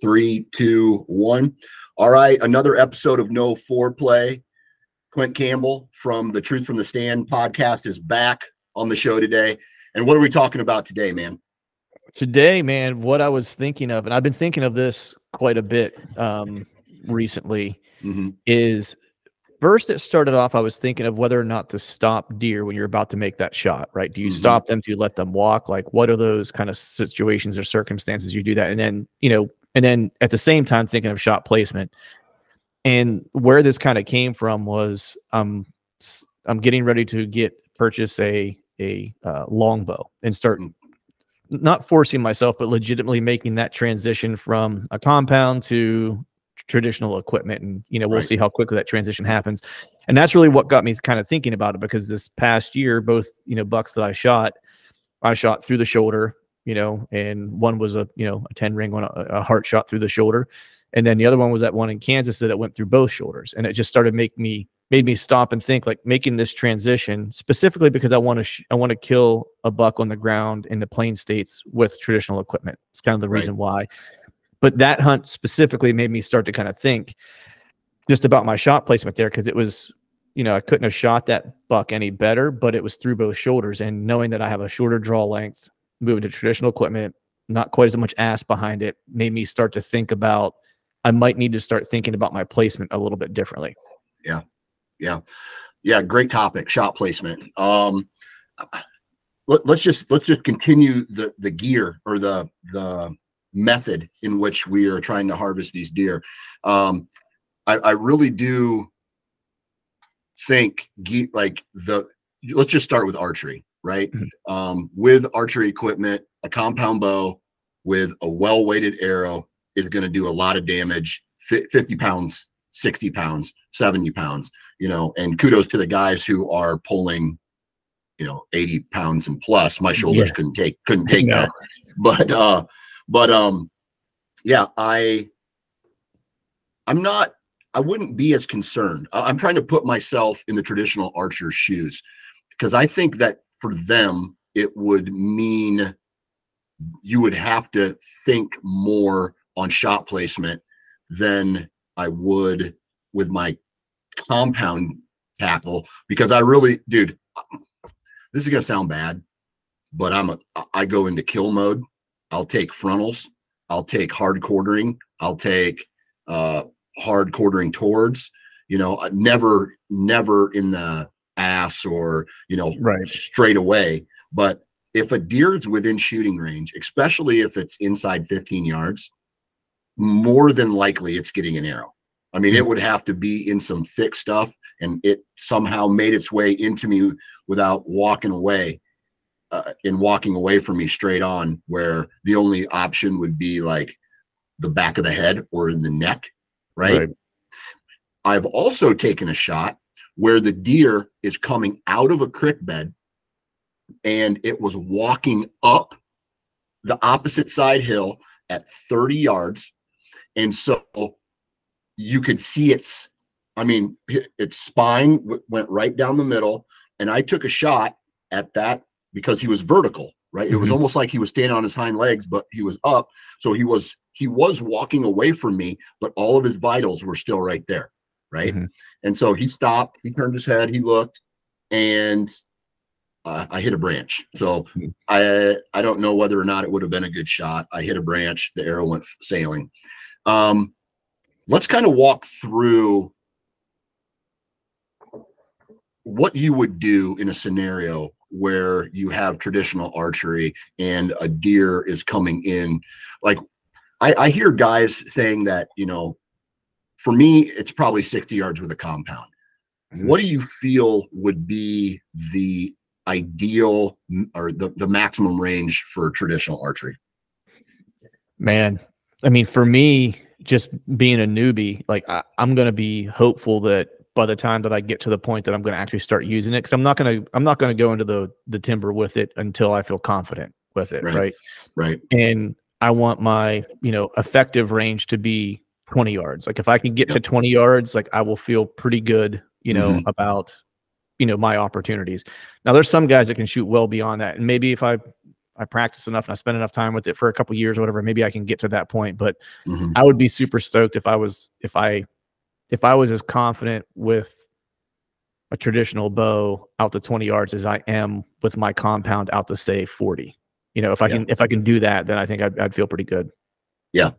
Three, two, one. All right, another episode of No Foreplay. Clint Campbell from the Truth from the Stand podcast is back on the show today. And what are we talking about today, man? Today, man, what I was thinking of, and I've been thinking of this quite a bit um, recently, mm-hmm. is first it started off i was thinking of whether or not to stop deer when you're about to make that shot right do you mm-hmm. stop them do you let them walk like what are those kind of situations or circumstances you do that and then you know and then at the same time thinking of shot placement and where this kind of came from was um i'm getting ready to get purchase a a uh, longbow and start mm. not forcing myself but legitimately making that transition from a compound to traditional equipment and you know we'll right. see how quickly that transition happens and that's really what got me kind of thinking about it because this past year both you know bucks that i shot i shot through the shoulder you know and one was a you know a 10 ring one a, a heart shot through the shoulder and then the other one was that one in kansas that it went through both shoulders and it just started make me made me stop and think like making this transition specifically because i want to sh- i want to kill a buck on the ground in the plain states with traditional equipment it's kind of the right. reason why but that hunt specifically made me start to kind of think just about my shot placement there because it was, you know, I couldn't have shot that buck any better, but it was through both shoulders. And knowing that I have a shorter draw length, moving to traditional equipment, not quite as much ass behind it, made me start to think about I might need to start thinking about my placement a little bit differently. Yeah. Yeah. Yeah. Great topic. Shot placement. Um let, us just let's just continue the the gear or the the method in which we are trying to harvest these deer. Um, I, I really do think like the let's just start with archery, right? Mm-hmm. Um, with archery equipment, a compound bow with a well weighted arrow is going to do a lot of damage 50 pounds 60 pounds 70 pounds you know and kudos to the guys who are pulling you know 80 pounds and plus my shoulders yeah. couldn't take couldn't take that but uh but um, yeah, I I'm not I wouldn't be as concerned. I'm trying to put myself in the traditional archer's shoes because I think that for them it would mean you would have to think more on shot placement than I would with my compound tackle because I really, dude, this is gonna sound bad, but I'm a I go into kill mode I'll take frontals. I'll take hard quartering. I'll take uh, hard quartering towards. You know, uh, never, never in the or you know, right straight away. But if a deer is within shooting range, especially if it's inside 15 yards, more than likely it's getting an arrow. I mean, it mm-hmm. would have to be in some thick stuff, and it somehow made its way into me without walking away uh, in walking away from me straight on, where the only option would be like the back of the head or in the neck, right? right? I've also taken a shot where the deer is coming out of a creek bed and it was walking up the opposite side hill at 30 yards. And so you could see its, I mean, its spine went right down the middle. And I took a shot at that because he was vertical, right? Mm-hmm. It was mm-hmm. almost like he was standing on his hind legs, but he was up. So he was he was walking away from me, but all of his vitals were still right there, right? Mm-hmm. And so he stopped, he turned his head, he looked, and uh, I hit a branch. So mm-hmm. I I don't know whether or not it would have been a good shot. I hit a branch, the arrow went sailing. Um, let's kind of walk through what you would do in a scenario where you have traditional archery and a deer is coming in like I, I hear guys saying that you know for me it's probably 60 yards with a compound mm-hmm. what do you feel would be the ideal or the, the maximum range for traditional archery man i mean for me just being a newbie like I, i'm going to be hopeful that by the time that I get to the point that I'm going to actually start using it. Cause I'm not going to, I'm not going to go into the, the timber with it until I feel confident with it. Right. Right. right. And I want my, you know, effective range to be 20 yards. Like if I can get yep. to 20 yards, like I will feel pretty good, you know, mm-hmm. about, you know, my opportunities. Now there's some guys that can shoot well beyond that. And maybe if I, I practice enough and I spend enough time with it for a couple years or whatever, maybe I can get to that point. But Mhm. I would be super stoked if I was if I if I was as confident with a traditional bow out to 20 yards as I am with my compound out to say 40. You know, if I Yeah. can if I can do that, then I think I'd, I'd feel pretty good. Yeah,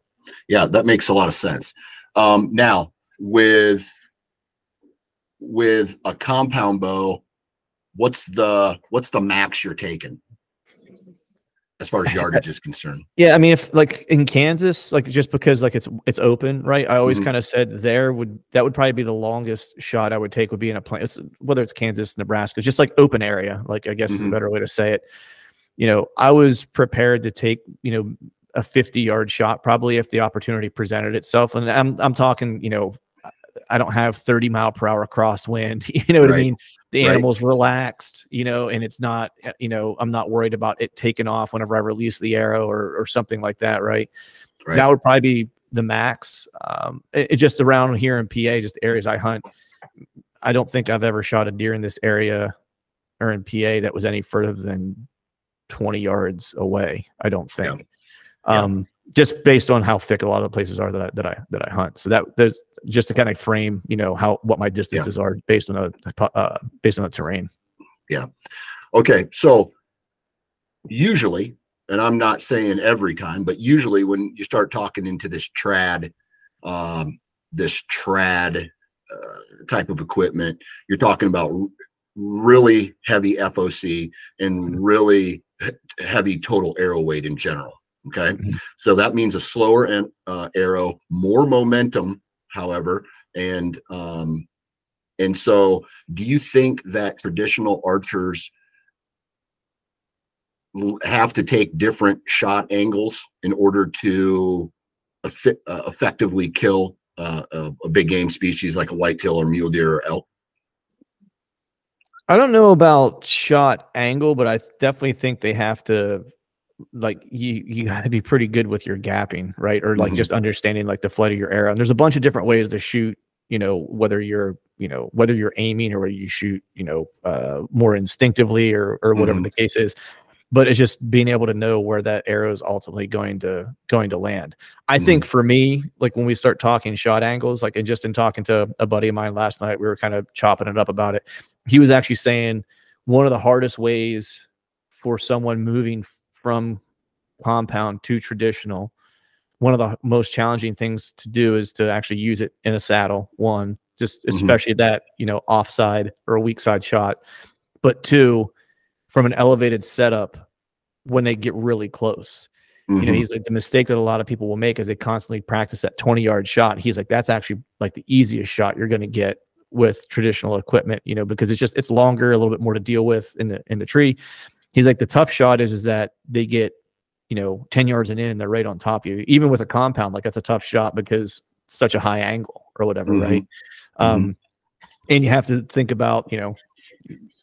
that makes a lot of sense. Um, now with with a compound bow, what's the what's the max you're taking as far as yardage is concerned? Yeah, I mean, if like in Kansas, like just because like it's it's open, right? I always Mhm. kind of said there would that would probably be the longest shot I would take would be in a place, whether it's Kansas, Nebraska, just like open area. Like I guess is a Mhm. better way to say it. You know, I was prepared to take you know a 50 yard shot probably if the opportunity presented itself, and I'm I'm talking you know. I don't have 30 mile per hour crosswind. You know what I mean? The Right. animal's relaxed, you know, and it's not, uh, you know, I'm not worried about it taking off whenever I release the arrow or or something like that, right? Right. That would probably be the max. Um, it, it just around here in PA, just areas I hunt. I don't think I've ever shot a deer in this area or in PA that was any further than 20 yards away. I don't think. Yeah. Um, just based on how thick a lot of the places are that I, that I that I hunt. So that there's just to kind of frame, you know, how what my distances are based on a uh, based on the terrain. Yeah. Okay, so usually, and I'm not saying every time, but usually when you start talking into this trad, um, this trad uh, type of equipment, you're talking about really heavy FOC and really he- heavy total arrow weight in general. Okay, Mhm. so that means a slower en- uh, arrow, more momentum, however, and um, and so, do you think that traditional archers have to take different shot angles in order to effi- uh, effectively kill uh, a, a big game species like a whitetail or mule deer or elk? I don't know about shot angle, but I definitely think they have to like you you got to be pretty good with your gapping, right? Or like Mhm. just understanding like the flight of your arrow. And there's a bunch of different ways to shoot, you know, whether you're, you know, whether you're aiming or whether you shoot, you know, uh more instinctively or or whatever Mhm. the case is. But it's just being able to know where that arrow is ultimately going to going to land. I think for me, like when we start talking shot angles, like and just in talking to a buddy of mine last night, we were kind of chopping it up about it he was actually saying one of the hardest ways for someone moving from compound to traditional one of the most challenging things to do is to actually use it in a saddle one just Mhm. especially that you know offside or a weak side shot but two from an elevated setup when they get really close you know Mhm. he's like the mistake that a lot of people will make is they constantly practice that 20 yard shot he's like that's actually like the easiest shot you're going to get with traditional equipment you know because it's just it's longer a little bit more to deal with in the in the tree he's like the tough shot is is that they get you know 10 yards and in and they're right on top of you even with a compound like that's a tough shot because it's such a high angle or whatever Mhm. right? Um and you have to think about you know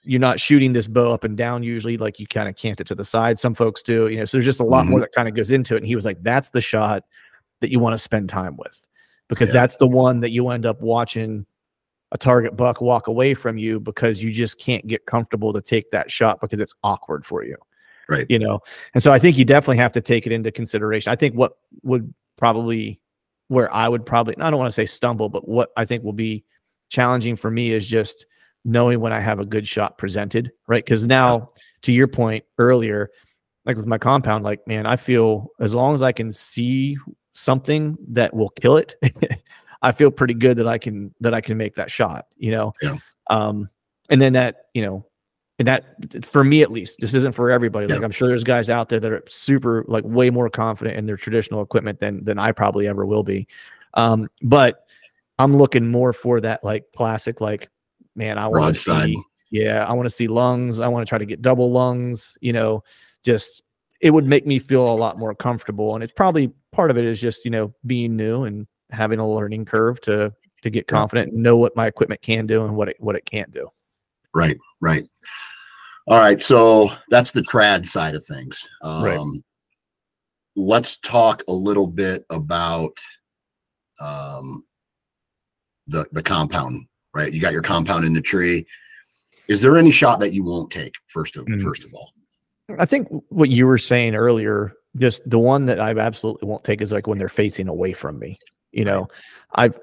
you're not shooting this bow up and down usually like you kind of cant it to the side. Some folks do you know so there's just a lot more that kind of goes into it. And he was like that's the shot that you want to spend time with because Yeah. that's the one that you end up watching a target buck walk away from you because you just can't get comfortable to take that shot because it's awkward for you. Right. you know? And so i think you definitely have to take it into consideration. I think what would probably where i would probably i don't want to say stumble but what i think will be challenging for me is just knowing when i have a good shot presented right? Because now to your point earlier like with my compound like man i feel as long as i can see something that will kill it i feel pretty good that i can that i can make that shot you know Yeah. um and then that you know and that for me at least this isn't for everybody like Yeah. i'm sure there's guys out there that are super like way more confident in their traditional equipment than than i probably ever will be um but i'm looking more for that like classic like man i want to see yeah i want to see lungs i want to try to get double lungs you know just it would make me feel a lot more comfortable and it's probably part of it is just you know being new and having a learning curve to to get confident and know what my equipment can do and what it what it can't do Right, right. All right, so that's the trad side of things. Um, Right. Let's talk a little bit about um, the the compound. Right, you got your compound in the tree. Is there any shot that you won't take? First of Mm. first of all, I think what you were saying earlier, just the one that I absolutely won't take is like when they're facing away from me. You know, I've,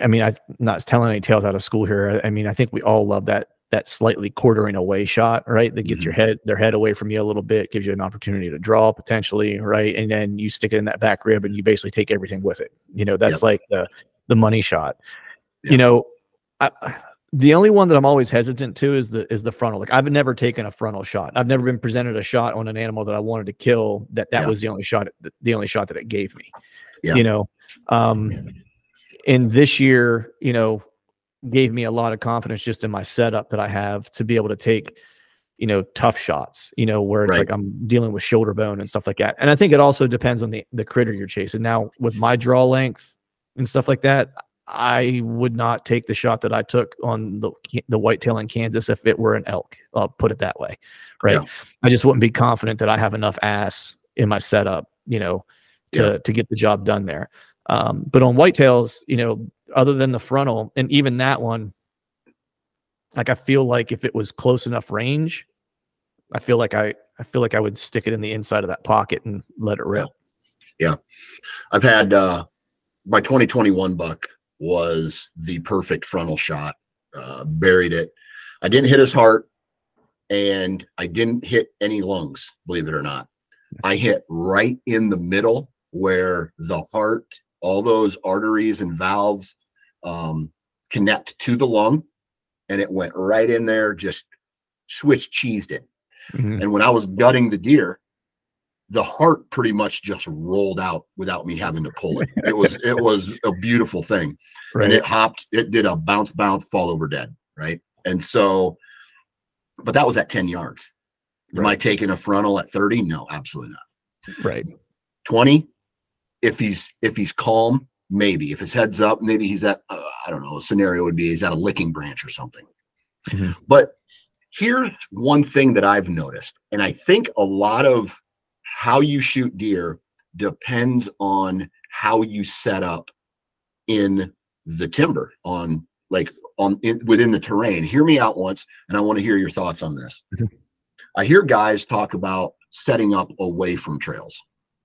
I mean, I'm not telling any tales out of school here. I mean, I think we all love that that slightly quartering away shot, right? That gets mm-hmm. your head their head away from you a little bit, gives you an opportunity to draw potentially, right? And then you stick it in that back rib and you basically take everything with it. You know, that's yep. like the the money shot. Yep. You know, I, the only one that I'm always hesitant to is the is the frontal. Like I've never taken a frontal shot. I've never been presented a shot on an animal that I wanted to kill. That that was the only shot. The only shot that it gave me. You know, um, and this year, you know, gave me a lot of confidence just in my setup that I have to be able to take, you know, tough shots. You know, where it's right. like I'm dealing with shoulder bone and stuff like that. And I think it also depends on the the critter you're chasing. Now with my draw length and stuff like that, I would not take the shot that I took on the the whitetail in Kansas if it were an elk. I'll put it that way, right? Yeah. I just wouldn't be confident that I have enough ass in my setup, you know, to yeah. to get the job done there. Um, but on whitetails, you know, other than the frontal, and even that one, like I feel like if it was close enough range, I feel like I I feel like I would stick it in the inside of that pocket and let it rip. Yeah. I've had uh, my 2021 buck was the perfect frontal shot. Uh, buried it. I didn't hit his heart, and I didn't hit any lungs. Believe it or not, I hit right in the middle where the heart, all those arteries and valves um, connect to the lung, and it went right in there. Just Swiss cheesed it. Mm-hmm. And when I was gutting the deer, the heart pretty much just rolled out without me having to pull it. It was it was a beautiful thing. Right. And it hopped, it did a bounce bounce fall over dead, right? And so but that was at 10 yards. Right. Am I taking a frontal at 30? No, absolutely not. Right. 20 if he's if he's calm, maybe. If his head's up, maybe he's at uh, I don't know, a scenario would be he's at a licking branch or something. Mm-hmm. But here's one thing that I've noticed, and I think a lot of how you shoot deer depends on how you set up in the timber on like on in, within the terrain. Hear me out once, and I want to hear your thoughts on this. Mm-hmm. I hear guys talk about setting up away from trails.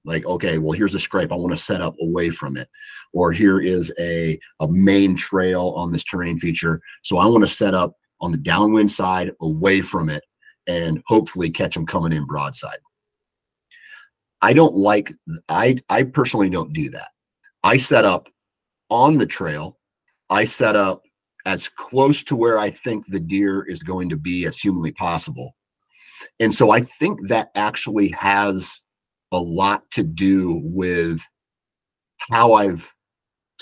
Like, okay, well, here's a scrape. I want to set up away from it. Or here is a, a main trail on this terrain feature. So I want to set up on the downwind side away from it and hopefully catch them coming in broadside. I don't like I I personally don't do that. I set up on the trail. I set up as close to where I think the deer is going to be as humanly possible. And so I think that actually has a lot to do with how I've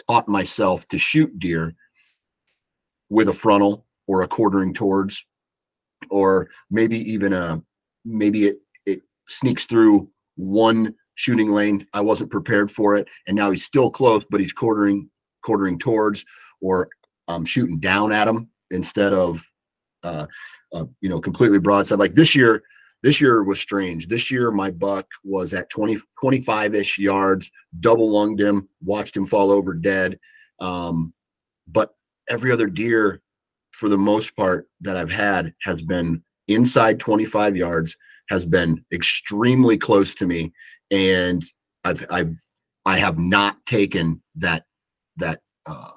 taught myself to shoot deer with a frontal or a quartering towards, or maybe even a maybe it it sneaks through one shooting lane. I wasn't prepared for it, and now he's still close, but he's quartering quartering towards, or I'm shooting down at him instead of, uh, uh, you know, completely broadside. Like this year, this year was strange. This year, my buck was at 20, 25 ish yards, double lunged him, watched him fall over dead. Um, but every other deer, for the most part, that I've had has been inside 25 yards has been extremely close to me, and I've I've I have not taken that that uh,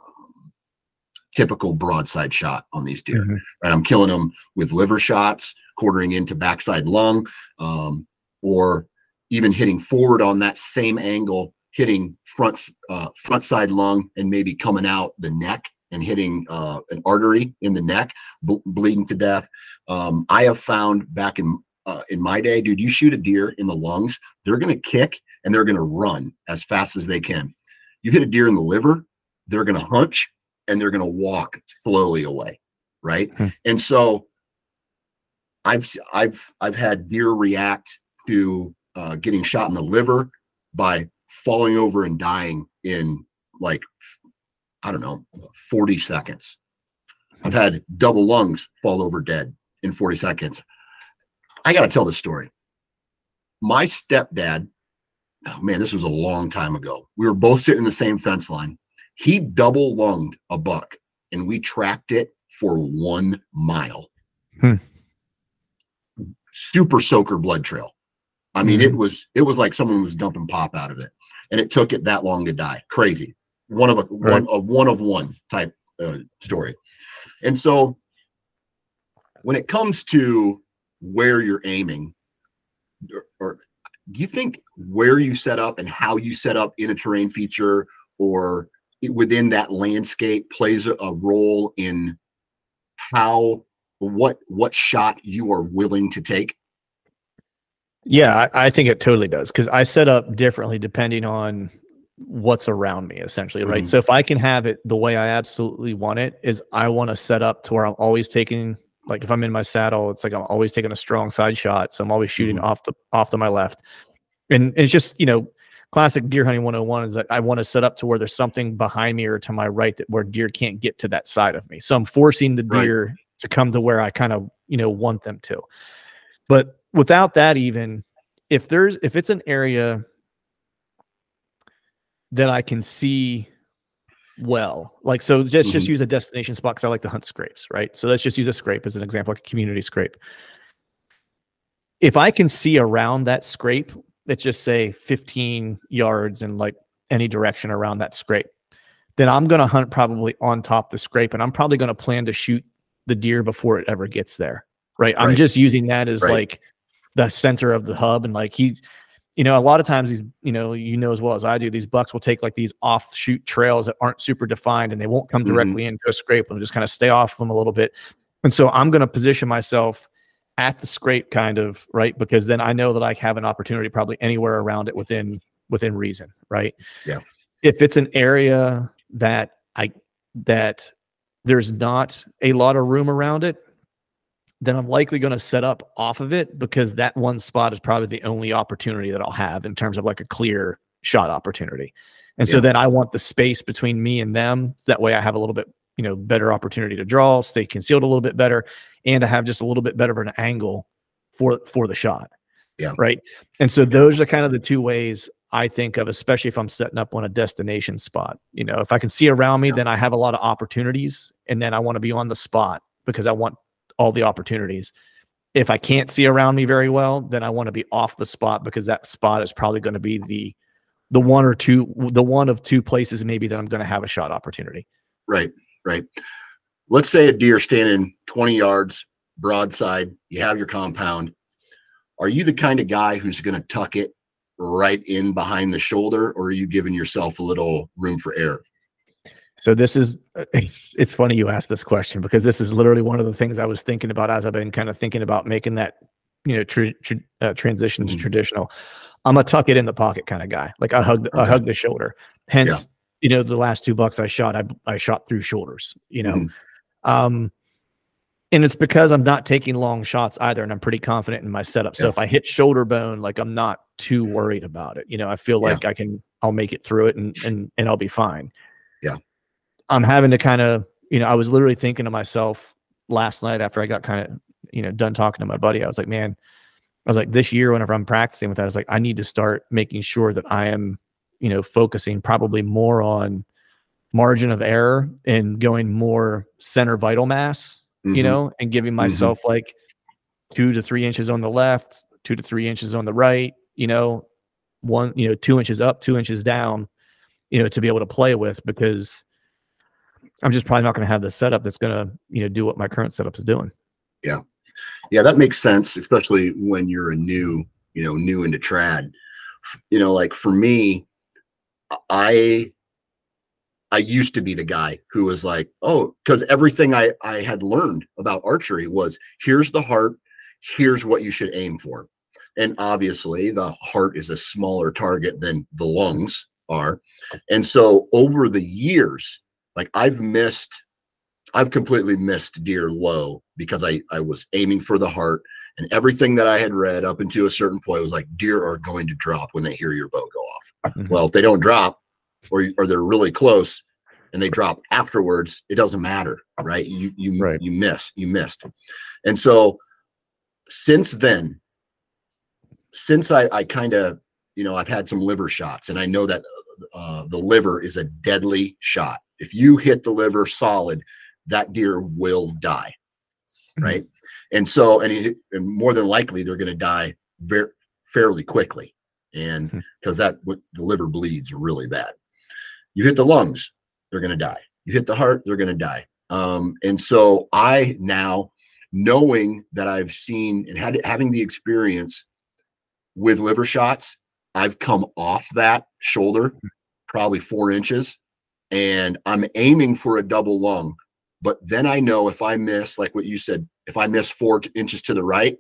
typical broadside shot on these deer. Mm-hmm. Right, I'm killing them with liver shots, quartering into backside lung, um, or even hitting forward on that same angle, hitting front uh, front side lung, and maybe coming out the neck and hitting uh, an artery in the neck, bleeding to death. Um, I have found back in uh, in my day, dude, you shoot a deer in the lungs, they're going to kick and they're going to run as fast as they can. You hit a deer in the liver, they're going to hunch and they're going to walk slowly away, right? Hmm. And so I've I've I've had deer react to uh, getting shot in the liver by falling over and dying in like I don't know 40 seconds. I've had double lungs fall over dead in 40 seconds. I got to tell this story. My stepdad, oh man, this was a long time ago. We were both sitting in the same fence line. He double lunged a buck and we tracked it for one mile. Hmm. Super soaker blood trail. I mean, mm-hmm. it was it was like someone was dumping pop out of it, and it took it that long to die. Crazy, one of a right. one a one of one type uh, story. And so, when it comes to where you're aiming, or, or do you think where you set up and how you set up in a terrain feature or within that landscape plays a, a role in how what what shot you are willing to take? Yeah, I, I think it totally does because I set up differently depending on what's around me essentially right mm-hmm. so if i can have it the way i absolutely want it is i want to set up to where i'm always taking like if i'm in my saddle it's like i'm always taking a strong side shot so i'm always shooting mm-hmm. off the off to my left and it's just you know classic deer hunting 101 is that i want to set up to where there's something behind me or to my right that where deer can't get to that side of me so i'm forcing the deer right. To come to where i kind of you know want them to but without that even if there's if it's an area that I can see well. Like so just mm-hmm. just use a destination spot because I like to hunt scrapes, right? So let's just use a scrape as an example, like a community scrape. If I can see around that scrape, let's just say 15 yards in like any direction around that scrape, then I'm gonna hunt probably on top the scrape and I'm probably gonna plan to shoot the deer before it ever gets there. Right. right. I'm just using that as right. like the center of the hub and like he you know, a lot of times these, you know, you know as well as I do, these bucks will take like these offshoot trails that aren't super defined and they won't come mm-hmm. directly mm-hmm. into a scrape and just kind of stay off them a little bit. And so I'm going to position myself at the scrape kind of, right? Because then I know that I have an opportunity probably anywhere around it within within reason, right? Yeah. If it's an area that I that there's not a lot of room around it, then I'm likely going to set up off of it because that one spot is probably the only opportunity that I'll have in terms of like a clear shot opportunity. And yeah. so then I want the space between me and them. So that way I have a little bit, you know, better opportunity to draw, stay concealed a little bit better, and to have just a little bit better of an angle for for the shot. Yeah. Right. And so those are kind of the two ways I think of, especially if I'm setting up on a destination spot. You know, if I can see around me, yeah. then I have a lot of opportunities. And then I want to be on the spot because I want all the opportunities. If I can't see around me very well, then I want to be off the spot because that spot is probably going to be the the one or two the one of two places maybe that I'm going to have a shot opportunity. Right, right. Let's say a deer standing 20 yards broadside, you have your compound. Are you the kind of guy who's going to tuck it right in behind the shoulder or are you giving yourself a little room for error? So this is uh, it's, it's funny you asked this question because this is literally one of the things I was thinking about as I've been kind of thinking about making that you know tr- tr- uh, transition mm-hmm. to traditional. I'm a tuck it in the pocket kind of guy. Like I hug the, okay. I hug the shoulder. Hence, yeah. you know, the last two bucks I shot, I I shot through shoulders. You know, mm-hmm. um, and it's because I'm not taking long shots either, and I'm pretty confident in my setup. Yeah. So if I hit shoulder bone, like I'm not too mm-hmm. worried about it. You know, I feel like yeah. I can I'll make it through it and and and I'll be fine. Yeah. I'm having to kind of, you know, I was literally thinking to myself last night after I got kind of, you know, done talking to my buddy. I was like, man, I was like, this year, whenever I'm practicing with that, I was like, I need to start making sure that I am, you know, focusing probably more on margin of error and going more center vital mass, mm-hmm. you know, and giving mm-hmm. myself mm-hmm. like two to three inches on the left, two to three inches on the right, you know, one, you know, two inches up, two inches down, you know, to be able to play with because I'm just probably not going to have the setup that's going to, you know, do what my current setup is doing. Yeah. Yeah, that makes sense, especially when you're a new, you know, new into trad. You know, like for me, I I used to be the guy who was like, oh, because everything I I had learned about archery was here's the heart, here's what you should aim for. And obviously, the heart is a smaller target than the lungs are. And so over the years, like I've missed, I've completely missed deer low because I I was aiming for the heart and everything that I had read up until a certain point was like deer are going to drop when they hear your bow go off. Mm-hmm. Well, if they don't drop or or they're really close and they drop afterwards, it doesn't matter, right? You you right. you miss, you missed. And so since then, since I I kind of you know I've had some liver shots and I know that uh, the liver is a deadly shot if you hit the liver solid, that deer will die. Mm-hmm. Right. and so and, he, and more than likely they're going to die very fairly quickly and because hmm. that the liver bleeds really bad you hit the lungs they're going to die. You hit the heart they're going to die. Um, and so i now knowing that i've seen and had having the experience with liver shots i've come off that shoulder probably four inches and i'm aiming for a double lung. But then i know if i miss like what you said if i miss four inches to the right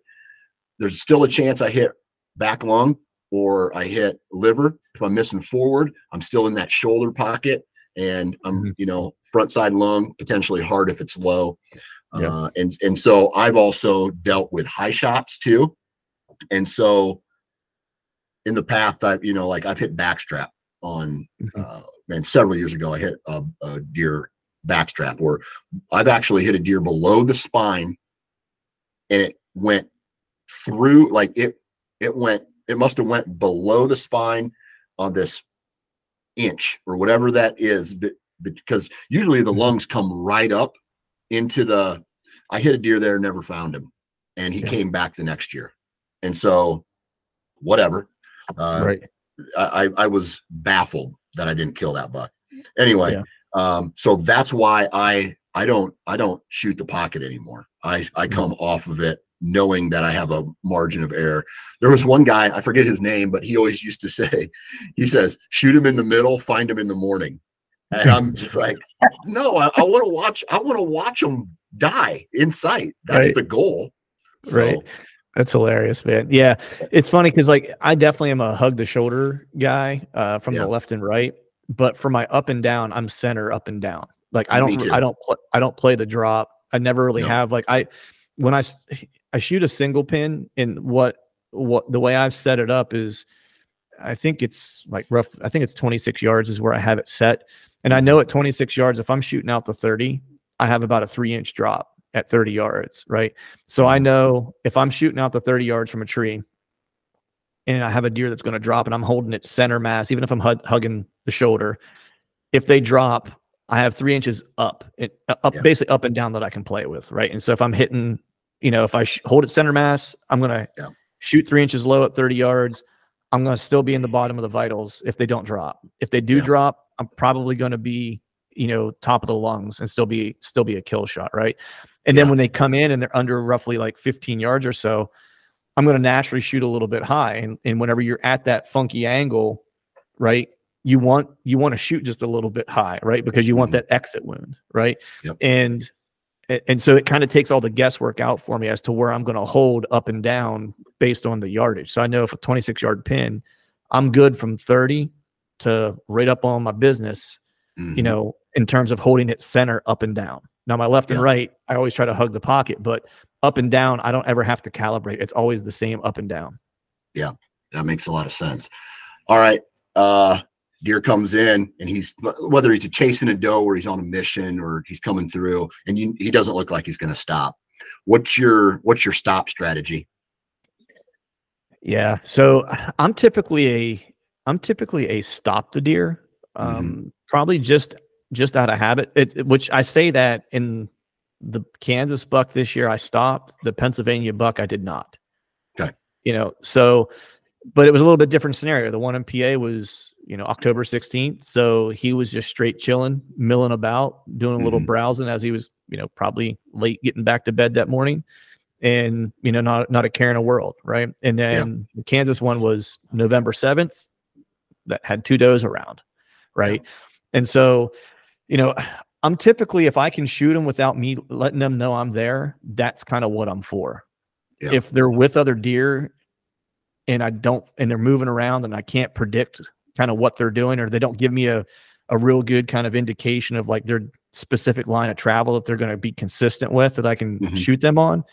there's still a chance i hit back lung or I hit liver. If I'm missing forward, I'm still in that shoulder pocket and I'm, mm-hmm. you know, front side lung, potentially hard if it's low. Yeah. Uh, and, and so I've also dealt with high shots too. And so in the past, I've, you know, like I've hit backstrap on, mm-hmm. uh, and several years ago, I hit a, a deer backstrap or I've actually hit a deer below the spine and it went through like it it went it must have went below the spine on this inch or whatever that is because usually the mm-hmm. lungs come right up into the i hit a deer there never found him and he yeah. came back the next year and so whatever uh, right I, I was baffled that i didn't kill that buck anyway yeah. um so that's why i i don't i don't shoot the pocket anymore i i mm-hmm. come mm-hmm. off of it knowing that I have a margin of error. There was one guy, I forget his name, but he always used to say, he says, shoot him in the middle, find him in the morning. And I'm just like, no, I, I want to watch, I want to watch him die in sight. That's right. the goal. So, right. That's hilarious, man. Yeah. It's funny because like I definitely am a hug the shoulder guy uh, from yeah. the left and right. But for my up and down, I'm center up and down. Like I don't, I don't, I don't play the drop. I never really no. have like I when I I shoot a single pin and what what the way I've set it up is I think it's like rough I think it's 26 yards is where I have it set and I know at 26 yards if I'm shooting out the 30 I have about a 3 inch drop at 30 yards right so I know if I'm shooting out the 30 yards from a tree and I have a deer that's going to drop and I'm holding it center mass even if I'm hugging the shoulder if they drop I have three inches up, it, up yeah. basically up and down that I can play with, right? And so if I'm hitting you know, if I sh- hold it center mass, I'm going to yeah. shoot three inches low at 30 yards. I'm going to still be in the bottom of the vitals if they don't drop. If they do yeah. drop, I'm probably going to be, you know, top of the lungs and still be still be a kill shot, right? And yeah. then when they come in and they're under roughly like 15 yards or so, I'm going to naturally shoot a little bit high. And and whenever you're at that funky angle, right, you want you want to shoot just a little bit high, right? Because you mm-hmm. want that exit wound, right? Yep. And and so it kind of takes all the guesswork out for me as to where I'm going to hold up and down based on the yardage. So I know if a 26 yard pin, I'm good from 30 to right up on my business, mm-hmm. you know, in terms of holding it center up and down. Now, my left yeah. and right, I always try to hug the pocket, but up and down, I don't ever have to calibrate. It's always the same up and down. Yeah, that makes a lot of sense. All right. Uh, deer comes in and he's whether he's chasing a doe or he's on a mission or he's coming through and you, he doesn't look like he's going to stop. What's your what's your stop strategy? Yeah so i'm typically a i'm typically a stop the deer um mm-hmm. probably just just out of habit. It, which i say that in the kansas buck this year i stopped. The pennsylvania buck i did not. Okay. You know so but it was a little bit different scenario. The one in PA was, you know, October 16th. So he was just straight chilling, milling about, doing a little mm-hmm. browsing as he was, you know, probably late getting back to bed that morning. And, you know, not not a care in the world. Right. And then yeah. the Kansas one was November 7th that had two does around. Right. Yeah. And so, you know, I'm typically if I can shoot them without me letting them know I'm there, that's kind of what I'm for. Yeah. If they're with other deer and I don't, and they're moving around and I can't predict kind of what they're doing, or they don't give me a, a real good kind of indication of like their specific line of travel that they're going to be consistent with that I can mm-hmm. shoot them on,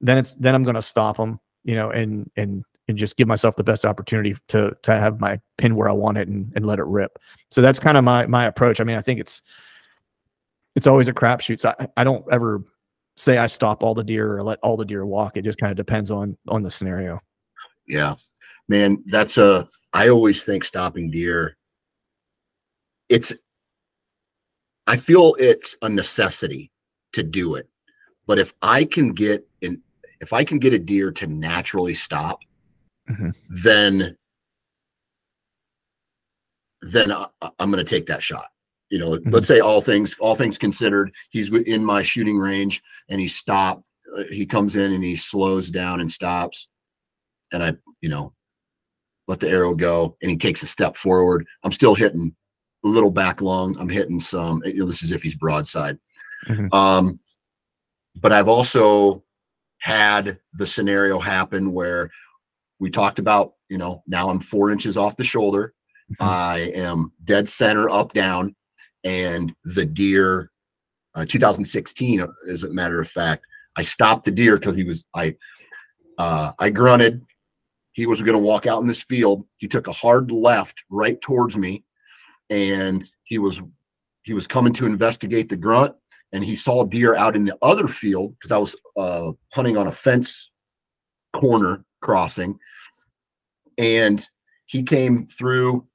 then it's, then I'm going to stop them, you know, and, and, and just give myself the best opportunity to, to have my pin where I want it and, and let it rip. So that's kind of my, my approach. I mean, I think it's, it's always a crapshoot. So I, I don't ever say I stop all the deer or let all the deer walk. It just kind of depends on, on the scenario. Yeah. Man, that's a I always think stopping deer it's I feel it's a necessity to do it. But if I can get in if I can get a deer to naturally stop, Mhm. then then I, I'm going to take that shot. You know, let's say all things all things considered, he's in my shooting range and he stopped. Uh, he comes in and he slows down and stops, and I, you know, let the arrow go and he takes a step forward. I'm still hitting a little back long. I'm hitting some. You know, this is if he's broadside. Mhm. Um, but I've also had the scenario happen where we talked about, you know, now I'm four inches off the shoulder. Mhm. I am dead center up down, and the deer, uh, 2016, uh, as a matter of fact, I stopped the deer because he was I, uh, I grunted. He was going to walk out in this field. He took a hard left right towards me, and he was he was coming to investigate the grunt and he saw a deer out in the other field because I was uh, hunting on a fence corner crossing, and he came through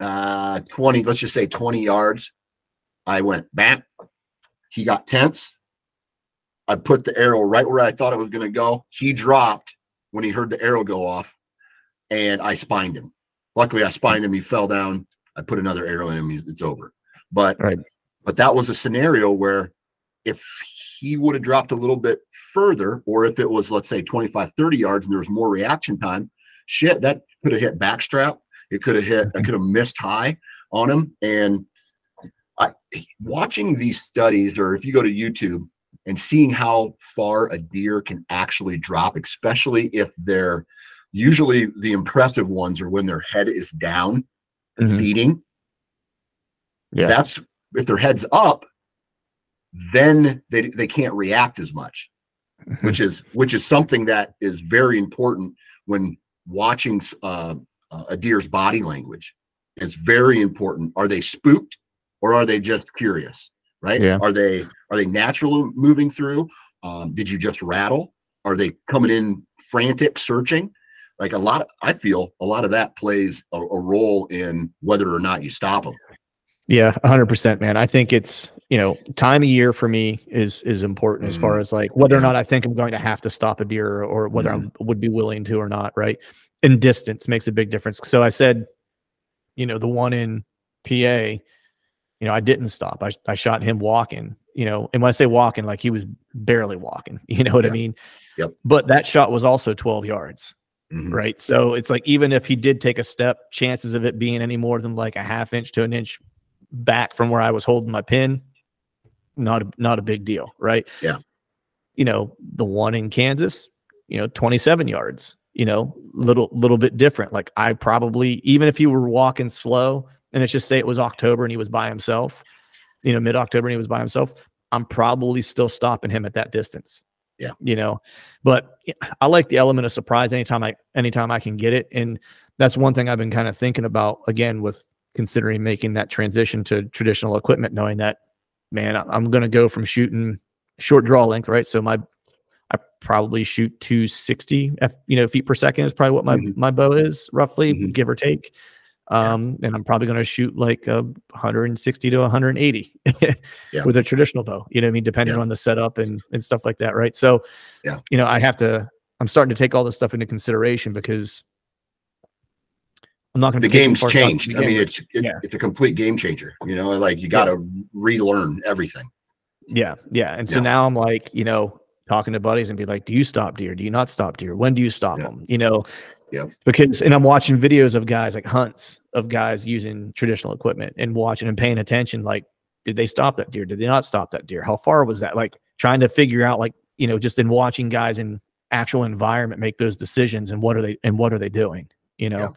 uh, 20, let's just say 20 yards. I went bam. He got tense. I put the arrow right where I thought it was going to go. He dropped when he heard the arrow go off, and I spined him. Luckily, I spined him. He fell down. I put another arrow in him. It's over. But Right. but that was a scenario where if he would have dropped a little bit further, or if it was, let's say, 25, 30 yards and there was more reaction time, shit, that could have hit backstrap. It could have hit, I could have missed high on him. And I watching these studies, or if you go to YouTube and seeing how far a deer can actually drop, especially if they're usually the impressive ones are when their head is down Mhm. feeding. Yeah. That's if their head's up, then they they can't react as much, Mhm. which is which is something that is very important when watching uh, a deer's body language. It's very important. Are they spooked or are they just curious? Right? Yeah. Are they are they natural moving through? Um, did you just rattle? Are they coming in frantic, searching? Like a lot of, I feel a lot of that plays a, a role in whether or not you stop them. Yeah, hundred percent, man. I think it's you know time of year for me is is important as far as like whether or Mm-hmm. Not I think I'm going to have to stop a deer or whether I would be willing to or not. Right, and distance makes a big difference. So I said, you know, the one in PA, you know, I didn't stop. I I shot him walking. You know, and when I say walking, like he was barely walking. You know what I mean? Yep. But that shot was also 12 yards Mhm. right? So it's like even if he did take a step, chances of it being any more than like a half inch to an inch back from where I was holding my pin, not a, not a big deal, right? Yeah. You know, the one in Kansas, you know, 27 yards, you know, little little bit different. Like I probably even if you were walking slow and let's just say it was October and he was by himself, you know, mid-October and he was by himself, I'm probably still stopping him at that distance. Yeah. You know, but I like the element of surprise anytime I anytime I can get it. And that's one thing I've been kind of thinking about again with considering making that transition to traditional equipment, knowing that, man, I'm gonna go from shooting short draw length, right? So my I probably shoot 260 F, you know, feet per second is probably what my Mhm. my bow is roughly, Mhm. give or take. Yeah. Um, and I'm probably going to shoot like a 160 to 180 Yeah. with a traditional bow. You know what I mean? Depending Yeah. on the setup and and stuff like that, right? So, Yeah. you know, I have to. I'm starting to take all this stuff into consideration because I'm not going to. The game's changed. I mean, it's it, Yeah. it's a complete game changer. You know, like you got to relearn everything. Yeah, yeah. And so Yeah. now I'm like, you know, talking to buddies and be like, do you stop deer? Do you not stop deer? When do you stop Yeah. them? You know, Yeah. because and I'm watching videos of guys like hunts of guys using traditional equipment and watching and paying attention. Like, did they stop that deer? Did they not stop that deer? How far was that? Like trying to figure out, like, you know, just in watching guys in actual environment make those decisions and what are they and what are they doing? You know.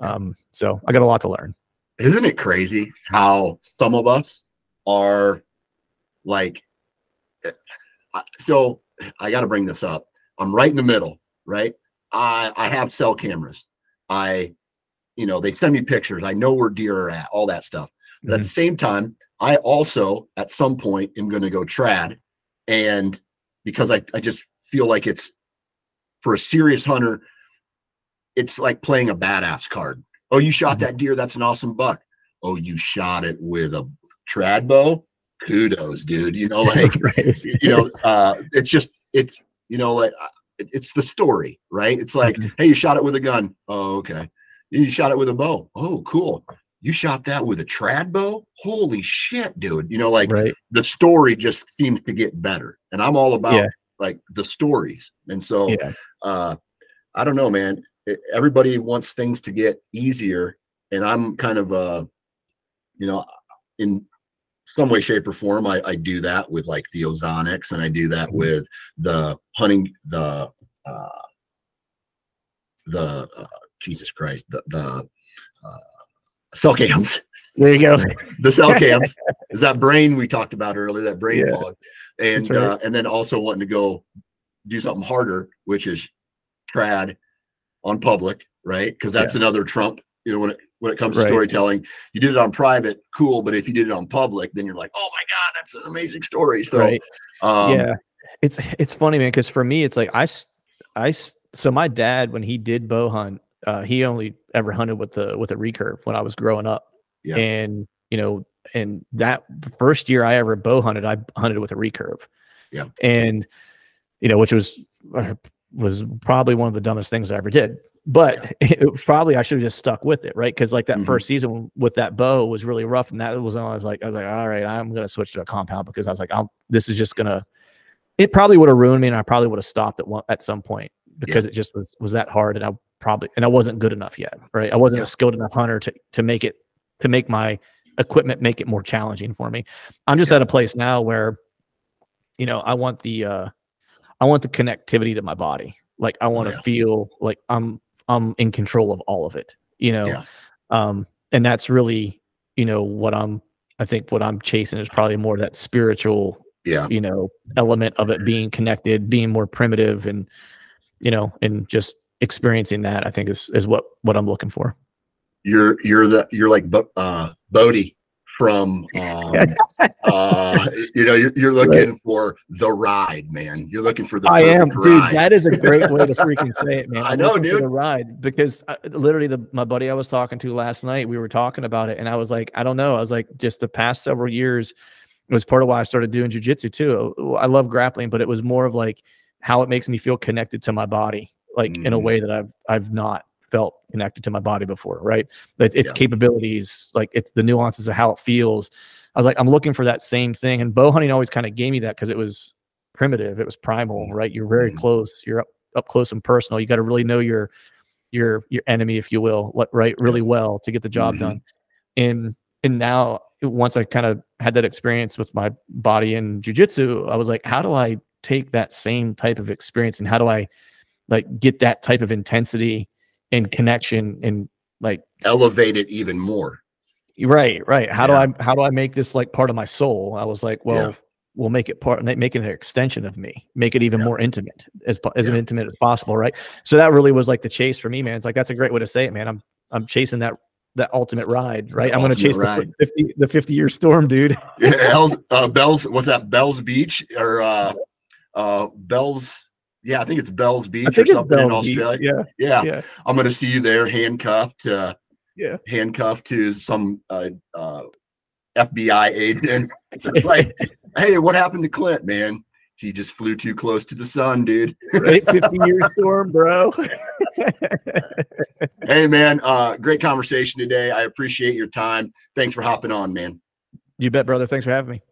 Yeah. Um, so I got a lot to learn. Isn't it crazy how some of us are like? eh, So I got to bring this up. I'm right in the middle, right? I I have cell cameras. I, you know, they send me pictures. I know where deer are at, all that stuff. But at the same time, I also at some point am going to go trad, and because I I just feel like it's for a serious hunter, it's like playing a badass card. Oh, you shot Mhm. that deer. That's an awesome buck. Oh, you shot it with a trad bow. Kudos, dude. You know, like right. you know, uh, it's just it's You know, like it, it's the story, right? It's like, Mhm. hey, you shot it with a gun. Oh, okay. You shot it with a bow. Oh, cool. You shot that with a trad bow? Holy shit, dude. You know, like right. the story just seems to get better. And I'm all about Yeah. like the stories. And so Yeah. uh I don't know, man. It- everybody wants things to get easier. And I'm kind of uh, you know, in some way, shape, or form, I, I do that with like the ozonics and I do that Mhm. with the hunting the uh the uh, Jesus Christ, the the uh cell cams. There you go. the cell cams is that brain we talked about earlier, that brain Yeah, fog, and right. uh, and then also wanting to go do something harder, which is trad on public, right? Because that's another trump. You know, when it when it comes to Right. storytelling, you did it on private, cool, but if you did it on public, then you're like, oh my god, that's an amazing story. So, right. um, yeah. It's it's funny, man, because for me, it's like i i so my dad when he did bow hunt, uh, he only ever hunted with the with a recurve when I was growing up, Yeah. and you know, and that first year I ever bow hunted, I hunted with a recurve, Yeah. and you know, which was uh, was probably one of the dumbest things I ever did. But it was probably I should have just stuck with it, right? Because like that Mhm. first season with that bow was really rough, and that was when I was like, I was like, all right, I'm gonna switch to a compound because I was like, I'll this is just gonna. It probably would have ruined me, and I probably would have stopped at one at some point because it just was was that hard, and I probably and I wasn't good enough yet, right? I wasn't Yeah. a skilled enough hunter to to make it to make my equipment make it more challenging for me. I'm just Yeah. at a place now where, you know, I want the uh I want the connectivity to my body. Like I want to yeah. feel like I'm I'm in control of all of it. You know, Yeah. um, and that's really you know what I'm. I think what I'm chasing is probably more that spiritual yeah, you know element of it being connected, being more primitive, and you know, and just experiencing that. I think is is what what I'm looking for. you're you're the you're like uh Bodhi from um uh you know you're, you're looking for the ride man you're looking for the I am, dude. ride. That is a great way to freaking say it, man. I I'm know, dude. The ride because I, literally, the my buddy I was talking to last night, we were talking about it, and I was like, I don't know. I was like, just the past several years, it was part of why I started doing jujitsu too. I love grappling, but it was more of like how it makes me feel connected to my body, like in a Mhm. way that I've I've not felt connected to my body before, right? Like its Yeah. capabilities, like it's the nuances of how it feels. I was like, I'm looking for that same thing, and bow hunting always kind of gave me that because it was primitive, it was primal, Mhm. right? You're very Mhm. close, you're up, up close and personal. You got to really know your your your enemy, if you will, what right really well to get the job Mhm. done. And and now once I kind of had that experience with my body in jujitsu, I was like, how do I take that same type of experience and how do I like get that type of intensity and connection and like elevate it even more. Right right. How Yeah. do i how do i make this like part of my soul? I was like well we'll make it part make it an extension of me make it even Yeah. more intimate as as Yeah. intimate as possible right? So that really was like the chase for me man. It's like that's a great way to say it man. I'm i'm chasing that that ultimate ride right? I'm gonna ultimate chase the 50 the 50 year storm dude. Yeah, Hell's, uh, Bell's what's that? Bell's Beach? Or uh uh Bell's yeah I think it's Bell's Beach or something in. Australia. yeah yeah. yeah. I'm gonna see you there handcuffed uh Yeah. handcuffed to some uh, uh FBI agent. Like hey what happened to Clint man? He just flew too close to the sun dude. Right 50 year storm bro. Hey man uh great conversation today. I appreciate your time. Thanks for hopping on man. You bet brother. Thanks for having me